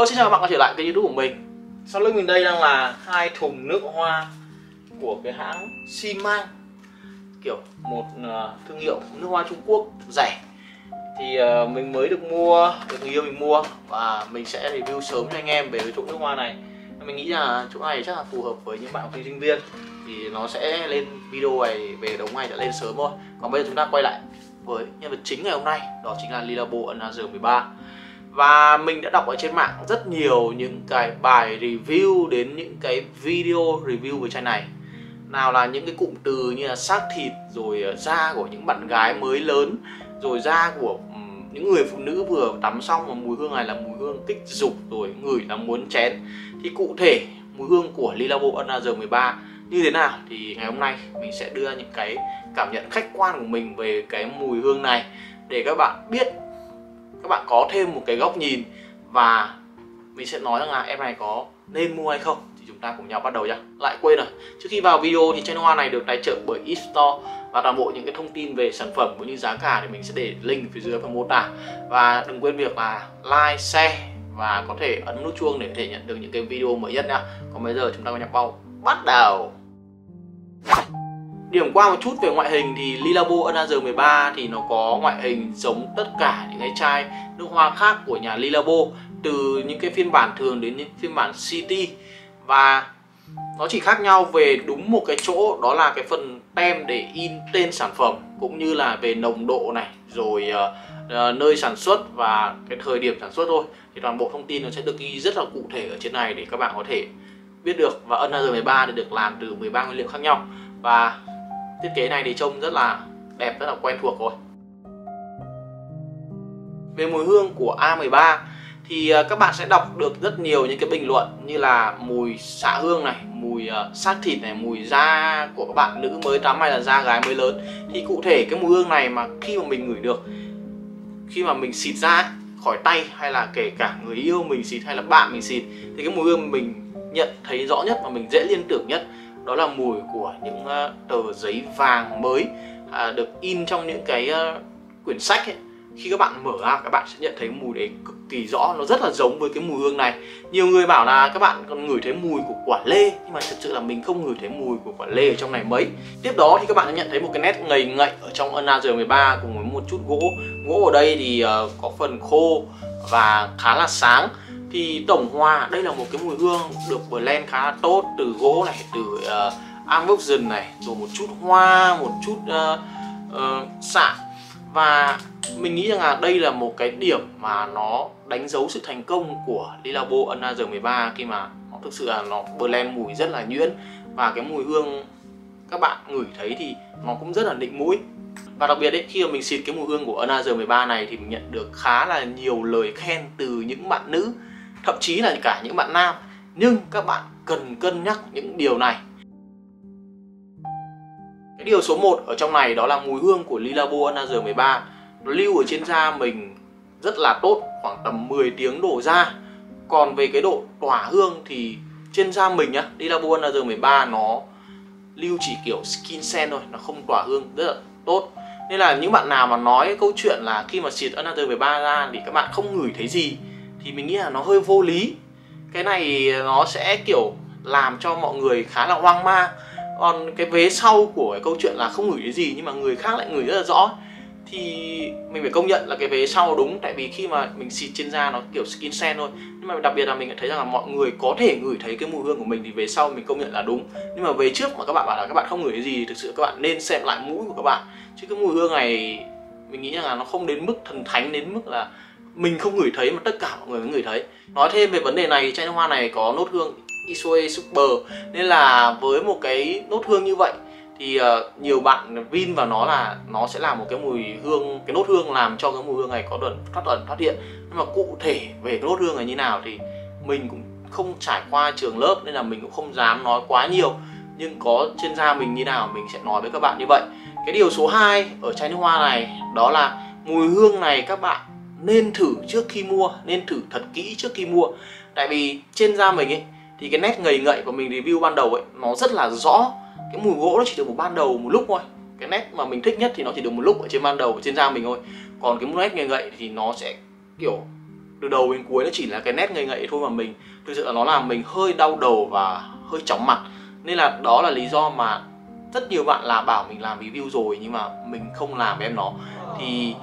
Hello xin chào các bạn quay trở lại kênh youtube của mình. Sau lưng mình đây đang là hai thùng nước hoa của cái hãng Simang, Kiểu một ờ, thương hiệu nước hoa Trung Quốc rẻ. Thì ờ, mình mới được mua, được người yêu mình mua Và mình sẽ review sớm cho anh em về cái chỗ nước hoa này. Mình nghĩ là chỗ này chắc là phù hợp với những bạn học sinh sinh viên. Thì nó sẽ lên video này về đống này đã lên sớm thôi. Còn bây giờ chúng ta quay lại với nhân vật chính ngày hôm nay Đó chính là Lilabo Another 13 và mình đã đọc ở trên mạng rất nhiều những cái bài review đến những cái video review về chai này. Nào là những cái cụm từ như là xác thịt, rồi ờ, da của những bạn gái mới lớn, rồi da của những người phụ nữ vừa tắm xong mà mùi hương này là mùi hương kích dục rồi ngửi là muốn chén. Thì cụ thể, mùi hương của Lilabo Another 13 như thế nào? Thì ngày hôm nay mình sẽ đưa những cái cảm nhận khách quan của mình về cái mùi hương này để các bạn biết các bạn có thêm một cái góc nhìn và mình sẽ nói rằng là em này có nên mua hay không thì chúng ta cùng nhau bắt đầu nhá. Lại quên rồi. Trước khi vào video thì channel hoa này được tài trợ bởi eStore và toàn bộ những cái thông tin về sản phẩm cũng như giá cả thì mình sẽ để link phía dưới phần mô tả. Và đừng quên việc là like, share và có thể ấn nút chuông để có thể nhận được những cái video mới nhất nha còn bây giờ chúng ta cùng nhau bao bắt đầu. Điểm qua một chút về ngoại hình thì Lilabo Another 13 thì nó có ngoại hình giống tất cả những cái chai nước hoa khác của nhà Lilabo từ những cái phiên bản thường đến những phiên bản City. Và nó chỉ khác nhau về đúng một cái chỗ đó là cái phần tem để in tên sản phẩm cũng như là về nồng độ này rồi uh, nơi sản xuất và cái thời điểm sản xuất thôi. Thì toàn bộ thông tin nó sẽ được ghi rất là cụ thể ở trên này để các bạn có thể biết được. Và Another 13 thì được làm từ 13 nguyên liệu khác nhau. Và thiết kế này thì trông rất là đẹp, rất là quen thuộc rồi. Về mùi hương của A13 thì à, các bạn sẽ đọc được rất nhiều những cái bình luận như là mùi xạ hương này, mùi à, sát xác thịt này, mùi da của các bạn nữ mới tắm hay là da gái mới lớn. Thì cụ thể cái mùi hương này mà khi mà mình ngửi được, khi mà mình xịt ra khỏi tay hay là kể cả người yêu mình xịt hay là bạn mình xịt, thì cái mùi hương mình nhận thấy rõ nhất và mình dễ liên tưởng nhất đó là mùi của những ờ, tờ giấy vàng mới à, được in trong những cái ờ, quyển sách ấy. khi các bạn mở ra, các bạn sẽ nhận thấy mùi đấy cực kỳ rõ, nó rất là giống với cái mùi hương này. Nhiều người bảo là các bạn còn ngửi thấy mùi của quả lê, nhưng mà thực sự là mình không ngửi thấy mùi của quả lê ở trong này mấy. Tiếp đó thì các bạn sẽ nhận thấy một cái nét ngầy ngậy ở trong Another 13 cùng với một chút gỗ. Gỗ ở đây thì ờ, có phần khô và khá là sáng thì tổng hòa đây là một cái mùi hương được blend khá là tốt từ gỗ này từ ờ, uh, Armoxion này rồi một chút hoa một chút uh, uh, xạ và mình nghĩ rằng là đây là một cái điểm mà nó đánh dấu sự thành công của Lilabo Another 13 khi mà nó thực sự là nó blend mùi rất là nhuyễn. Và cái mùi hương các bạn ngửi thấy thì nó cũng rất là định mũi. Và đặc biệt ấy, khi mà mình xịt cái mùi hương của Another 13 này thì mình nhận được khá là nhiều lời khen từ những bạn nữ thậm chí là cả những bạn nam. Nhưng các bạn cần cân nhắc những điều này. Cái điều số 1 ở trong này đó là mùi hương của Lilabo Another 13 nó lưu ở trên da mình rất là tốt, khoảng tầm 10 tiếng đổ da còn về cái độ tỏa hương thì trên da mình nhá Lilabo Another 13 nó lưu chỉ kiểu skin scent thôi, nó không tỏa hương, rất là tốt. Nên là những bạn nào mà nói câu chuyện là khi mà xịt Another 13 ra thì các bạn không ngửi thấy gì thì mình nghĩ là nó hơi vô lý. Cái này nó sẽ, kiểu, làm cho mọi người khá là hoang mang. Còn cái vế sau của cái câu chuyện là không ngửi cái gì, nhưng mà người khác lại ngửi rất là rõ. Thì mình phải công nhận là cái vế sau đúng, tại vì khi mà mình xịt trên da nó kiểu skin scent thôi. Nhưng mà đặc biệt là mình thấy rằng là mọi người có thể ngửi thấy cái mùi hương của mình thì về sau mình công nhận là đúng. Nhưng mà về trước mà các bạn bảo là các bạn không ngửi cái gì thì thực sự các bạn nên xem lại mũi của các bạn. Chứ cái mùi hương này, mình nghĩ rằng là nó không đến mức thần thánh, đến mức là mình không ngửi thấy mà tất cả mọi người mới ngửi thấy. Nói thêm về vấn đề này chai nước hoa này có nốt hương Isoe Super. Nên là với một cái nốt hương như vậy thì uh, nhiều bạn vin vào nó là nó sẽ là một cái mùi hương cái nốt hương làm cho cái mùi hương này có đợt thoát ẩn thoát hiện. Nhưng mà cụ thể về cái nốt hương này như nào thì mình cũng không trải qua trường lớp nên là mình cũng không dám nói quá nhiều. Nhưng có trên da mình như nào mình sẽ nói với các bạn như vậy. Cái điều số 2 ở chai nước hoa này đó là mùi hương này các bạn nên thử trước khi mua, nên thử thật kỹ trước khi mua. Tại vì trên da mình ấy, thì cái nét ngầy ngậy của mình review ban đầu ấy, nó rất là rõ. Cái mùi gỗ nó chỉ được một ban đầu một lúc thôi. Cái nét mà mình thích nhất thì nó chỉ được một lúc ở trên ban đầu ở trên da mình thôi. Còn cái nét ngầy ngậy thì nó sẽ, kiểu, từ đầu đến cuối nó chỉ là cái nét ngây ngậy thôi mà mình, thực sự là nó làm mình hơi đau đầu và hơi chóng mặt. Nên là đó là lý do mà rất nhiều bạn là bảo mình làm review rồi nhưng mà mình không làm với em nó. Thì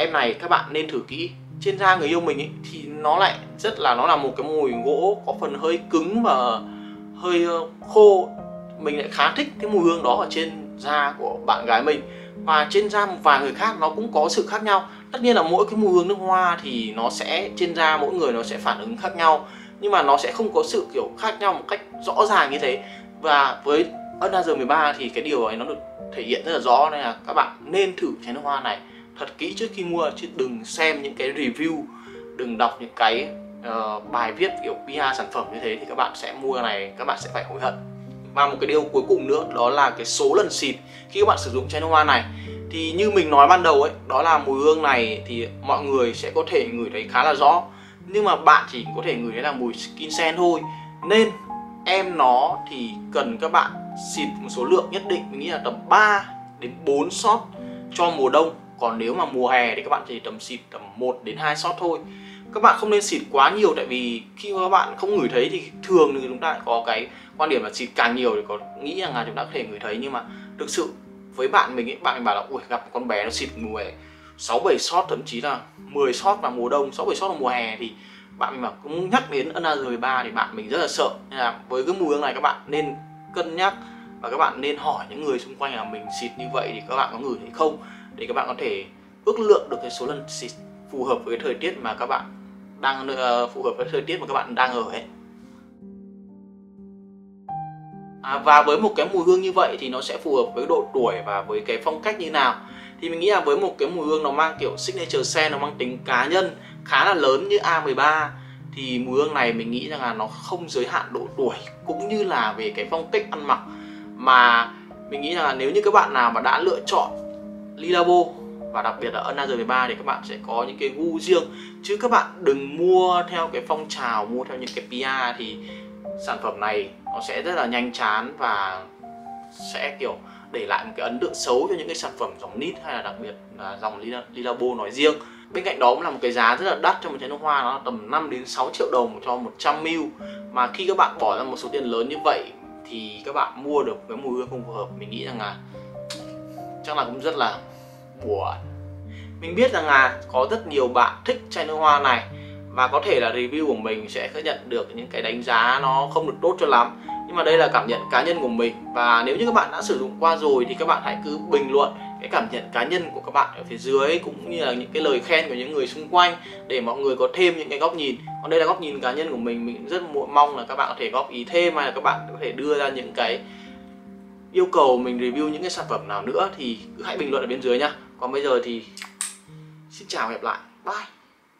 em này các bạn nên thử kỹ. Trên da người yêu mình ấy, thì nó lại rất là nó là một cái mùi gỗ có phần hơi cứng và hơi ờ, khô. Mình lại khá thích cái mùi hương đó ở trên da của bạn gái mình. Và trên da một vài người khác nó cũng có sự khác nhau. Tất nhiên là mỗi cái mùi hương nước hoa thì nó sẽ trên da mỗi người nó sẽ phản ứng khác nhau. Nhưng mà nó sẽ không có sự kiểu khác nhau một cách rõ ràng như thế. Và với Another 13 thì cái điều ấy nó được thể hiện rất là rõ. Nên là các bạn nên thử chén nước hoa này thật kỹ trước khi mua chứ đừng xem những cái review đừng đọc những cái uh, bài viết kiểu PR sản phẩm như thế thì các bạn sẽ mua này các bạn sẽ phải hối hận. Và một cái điều cuối cùng nữa đó là cái số lần xịt. Khi các bạn sử dụng chai nước hoa này thì như mình nói ban đầu ấy đó là mùi hương này thì mọi người sẽ có thể ngửi thấy khá là rõ. Nhưng mà bạn chỉ có thể ngửi thấy là mùi skin sen thôi. Nên em nó thì cần các bạn xịt một số lượng nhất định mình nghĩ là tầm 3 đến 4 shot cho mùa đông còn nếu mà mùa hè thì các bạn chỉ tầm xịt tầm 1 đến 2 shot thôi. Các bạn không nên xịt quá nhiều, tại vì khi mà các bạn không ngửi thấy thì thường thì chúng ta lại có cái quan điểm là xịt càng nhiều thì có nghĩ rằng là chúng ta có thể ngửi thấy. Nhưng mà thực sự với bạn mình ấy, bạn mình bảo là, ui, gặp con bé nó xịt mùa hè sáu bảy shot, thậm chí là 10 shot vào mùa đông, sáu bảy shot vào mùa hè thì bạn mình mà cũng nhắc đến Another 13 thì bạn mình rất là sợ. Nên là với cái mùi hương này các bạn nên cân nhắc và các bạn nên hỏi những người xung quanh là mình xịt như vậy thì các bạn có ngửi thấy không? Để các bạn có thể ước lượng được cái số lần xịt phù hợp với thời tiết mà các bạn đang uh, phù hợp với thời tiết mà các bạn đang ở ấy. À, và với một cái mùi hương như vậy thì nó sẽ phù hợp với độ tuổi và với cái phong cách như nào. Thì mình nghĩ là với một cái mùi hương nó mang kiểu signature scent nó mang tính cá nhân khá là lớn như A13 thì mùi hương này mình nghĩ rằng là nó không giới hạn độ tuổi cũng như là về cái phong cách ăn mặc. Mà mình nghĩ rằng là nếu như các bạn nào mà đã lựa chọn Lilabo và đặc biệt là Another 13 thì các bạn sẽ có những cái gu riêng. Chứ các bạn đừng mua theo cái phong trào, mua theo những cái PR thì sản phẩm này nó sẽ rất là nhanh chán và sẽ, kiểu, để lại một cái ấn tượng xấu cho những cái sản phẩm dòng nít hay là đặc biệt là dòng Lilabo nói riêng. Bên cạnh đó cũng là một cái giá rất là đắt cho một chai nước hoa, nó tầm 5 đến 6 triệu đồng cho 100 ml. Mà khi các bạn bỏ ra một số tiền lớn như vậy thì các bạn mua được cái mùi hương không phù hợp, mình nghĩ rằng là chắc là cũng rất là buồn. Mình biết rằng là có rất nhiều bạn thích chai nước hoa này và có thể là review của mình sẽ nhận được những cái đánh giá nó không được tốt cho lắm. Nhưng mà đây là cảm nhận cá nhân của mình và nếu như các bạn đã sử dụng qua rồi thì các bạn hãy cứ bình luận cái cảm nhận cá nhân của các bạn ở phía dưới cũng như là những cái lời khen của những người xung quanh để mọi người có thêm những cái góc nhìn. Còn đây là góc nhìn cá nhân của mình mình rất mong là các bạn có thể góp ý thêm hay là các bạn có thể đưa ra những cái yêu cầu mình review những cái sản phẩm nào nữa thì cứ hãy bình luận ở bên dưới nhá. Còn bây giờ thì xin chào và hẹn lại. Bye.